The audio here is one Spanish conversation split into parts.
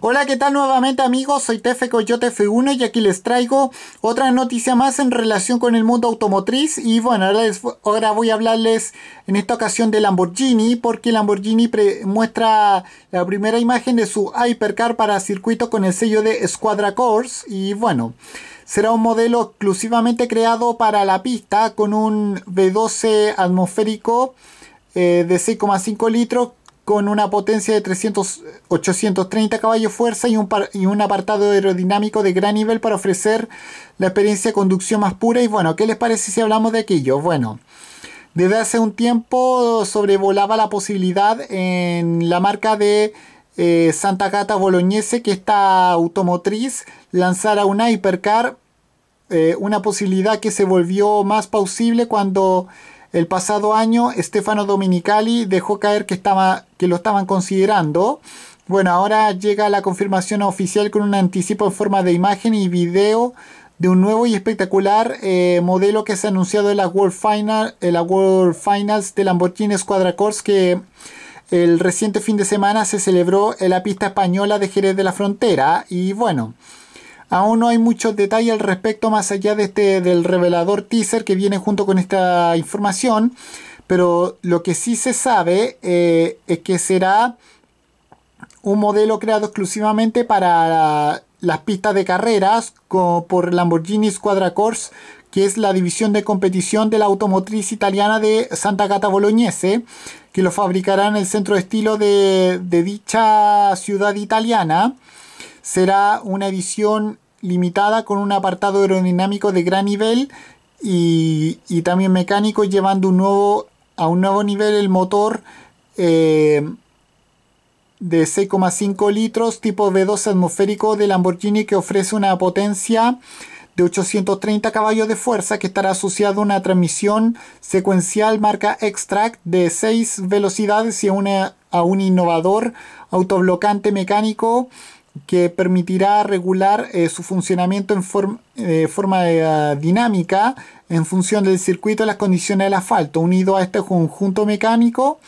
Hola, ¿qué tal nuevamente amigos? Soy Tefe Coyote F1 y aquí les traigo otra noticia más en relación con el mundo automotriz y bueno, ahora, voy a hablarles en esta ocasión de Lamborghini porque Lamborghini muestra la primera imagen de su Hypercar para circuito con el sello de Squadra Course y bueno, será un modelo exclusivamente creado para la pista con un V12 atmosférico eh, de 6,5 litros con una potencia de 300, 830 caballos fuerza y un, y un apartado aerodinámico de gran nivel para ofrecer la experiencia de conducción más pura. Y bueno, ¿qué les parece si hablamos de aquello? Bueno, desde hace un tiempo sobrevolaba la posibilidad en la marca de eh, Santa Cata Bolognese que esta automotriz lanzara una hipercar, eh, una posibilidad que se volvió más plausible cuando el pasado año Stefano Dominicali dejó caer que, estaba, que lo estaban considerando. Bueno, ahora llega la confirmación oficial con un anticipo en forma de imagen y video de un nuevo y espectacular eh, modelo que se ha anunciado en la World, Final, World Finals de Lamborghini Squadra Corse que el reciente fin de semana se celebró en la pista española de Jerez de la Frontera. Y bueno, Aún no hay muchos detalles al respecto más allá de este del revelador teaser que viene junto con esta información. Pero lo que sí se sabe eh, es que será un modelo creado exclusivamente para las pistas de carreras por Lamborghini Squadra Corse, que es la división de competición de la automotriz italiana de Santa Cata Bolognese, que lo fabricará en el centro de estilo de dicha ciudad italiana será una edición limitada con un apartado aerodinámico de gran nivel y, también mecánico llevando a un nuevo nivel el motor eh, de 6,5 litros tipo V12 atmosférico de Lamborghini que ofrece una potencia de 830 caballos de fuerza que estará asociado a una transmisión secuencial marca Extract de 6 velocidades y a un innovador autoblocante mecánico que permitirá regular eh, su funcionamiento en eh, forma eh, dinámica en función del circuito y las condiciones del asfalto. Unido a este conjunto mecánico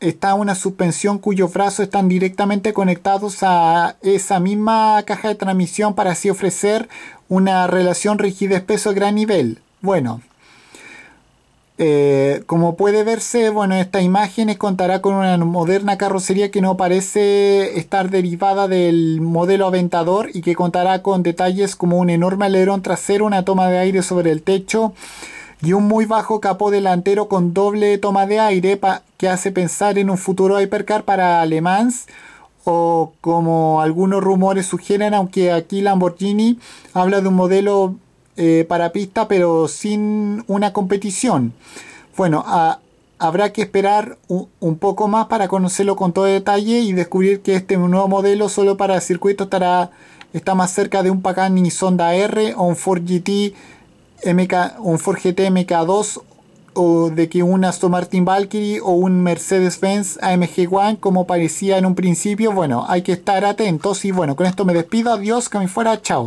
está una suspensión cuyos brazos están directamente conectados a esa misma caja de transmisión para así ofrecer una relación rigidez-peso a gran nivel. Bueno, eh, como puede verse, bueno, esta imagen contará con una moderna carrocería que no parece estar derivada del modelo Aventador y que contará con detalles como un enorme alerón trasero, una toma de aire sobre el techo y un muy bajo capó delantero con doble toma de aire que hace pensar en un futuro hypercar para Le Mans o como algunos rumores sugieren, aunque aquí Lamborghini habla de un modelo eh, para pista, pero sin una competición. Bueno, habrá que esperar un, poco más para conocerlo con todo detalle y descubrir que este nuevo modelo solo para circuito estará está más cerca de un Pagani Sonda R o un Ford GT MK, un Ford GT MK2 o de que un Aston Martin Valkyrie o un Mercedes-Benz AMG One como parecía en un principio. Bueno, hay que estar atentos y bueno, con esto me despido. Adiós, que me fuera, chao.